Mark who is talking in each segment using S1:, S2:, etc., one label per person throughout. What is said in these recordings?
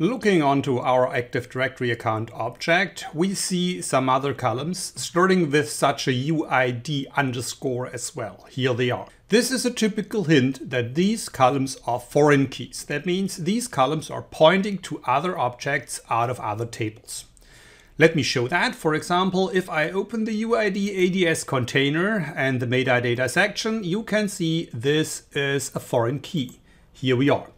S1: Looking onto our Active Directory account object, we see some other columns starting with such a UID underscore as well. Here they are. This is a typical hint that these columns are foreign keys. That means these columns are pointing to other objects out of other tables. Let me show that. For example, if I open the UID ADS container and the metadata section, you can see this is a foreign key. Here we are.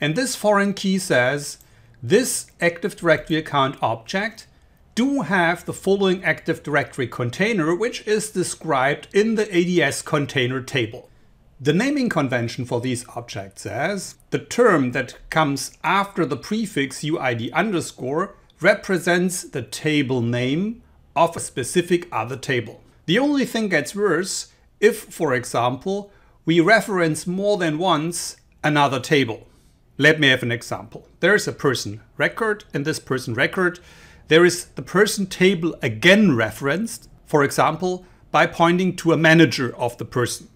S1: And this foreign key says this Active Directory account object do have the following Active Directory container, which is described in the ADS container table. The naming convention for these objects says the term that comes after the prefix UID underscore represents the table name of a specific other table. The only thing gets worse if, for example, we reference more than once another table. Let me have an example. There is a person record. In this person record, there is the person table again referenced, for example, by pointing to a manager of the person.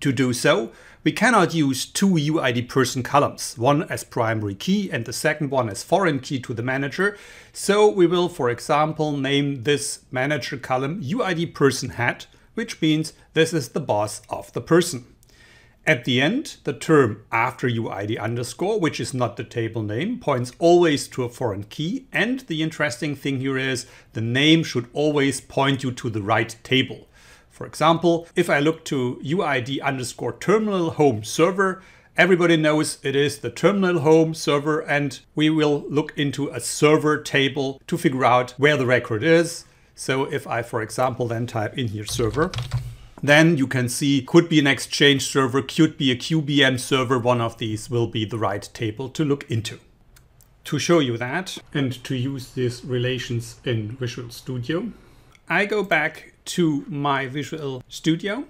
S1: To do so, we cannot use two UID person columns, one as primary key and the second one as foreign key to the manager. So we will, for example, name this manager column UID person head, which means this is the boss of the person. At the end, the term after UID underscore, which is not the table name, points always to a foreign key. And the interesting thing here is the name should always point you to the right table. For example, if I look to UID underscore terminal home server, everybody knows it is the terminal home server and we will look into a server table to figure out where the record is. So if I, for example, then type in here server, then you can see could be an Exchange server, could be a QBM server. One of these will be the right table to look into. To show you that and to use these relations in Visual Studio, I go back to my Visual Studio.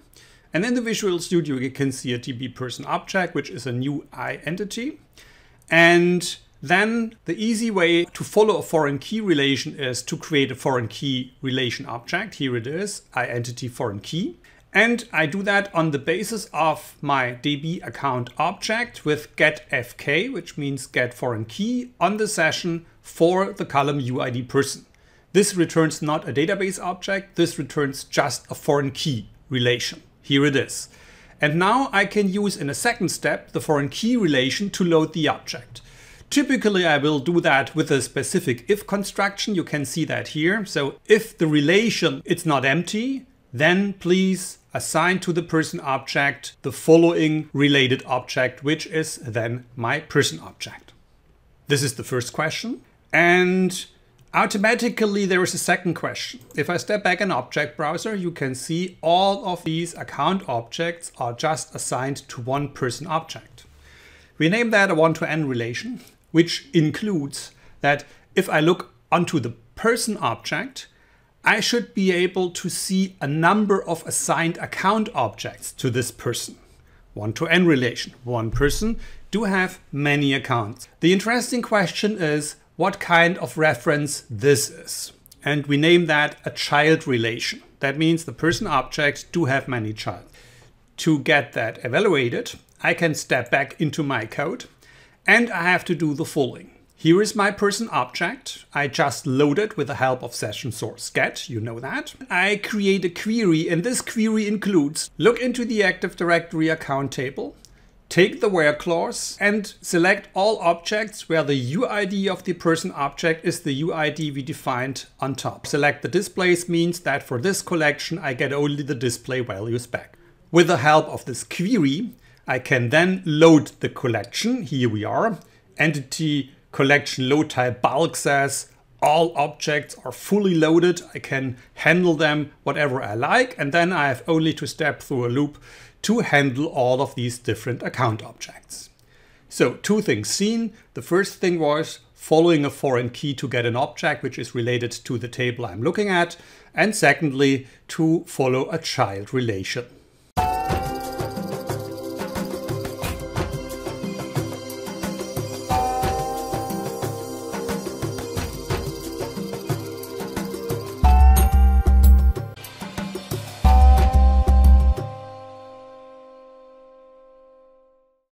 S1: And in the Visual Studio, you can see a DB person object, which is a new I entity. And then the easy way to follow a foreign key relation is to create a foreign key relation object. Here it is, I entity foreign key. And I do that on the basis of my DB account object with getFK, which means get foreign key on the session for the column UID person. This returns not a database object, this returns just a foreign key relation. Here it is. And now I can use in a second step the foreign key relation to load the object. Typically, I will do that with a specific if construction. You can see that here. So if the relation it's not empty, then please assign to the person object the following related object, which is then my person object. This is the first question. And automatically there is a second question. If I step back in object browser, you can see all of these account objects are just assigned to one person object. We name that a one-to-n relation, which includes that if I look onto the person object, I should be able to see a number of assigned account objects to this person. One to n relation. One person do have many accounts. The interesting question is what kind of reference this is. And we name that a child relation. That means the person objects do have many child. To get that evaluated, I can step back into my code and I have to do the following. Here is my person object. I just load it with the help of session source get, you know that. I create a query and this query includes look into the Active Directory account table, take the where clause and select all objects where the UID of the person object is the UID we defined on top. Select the displays means that for this collection I get only the display values back. With the help of this query, I can then load the collection. Here we are. Entity collection load type bulk says all objects are fully loaded. I can handle them whatever I like. And then I have only to step through a loop to handle all of these different account objects. So two things seen. The first thing was following a foreign key to get an object which is related to the table I'm looking at. And secondly, to follow a child relation.